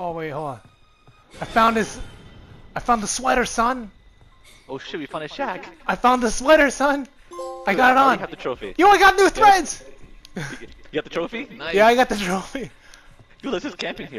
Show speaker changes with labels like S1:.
S1: Oh wait, hold on. I found his. I found the sweater, son.
S2: Oh shit, we found a shack.
S1: I found the sweater, son. I got it
S2: oh,
S1: on.
S2: You got the trophy.
S1: Yo, I got new threads.
S2: You got the trophy?
S3: Nice.
S1: Yeah, I got the trophy.
S2: Dude, let's just camping here.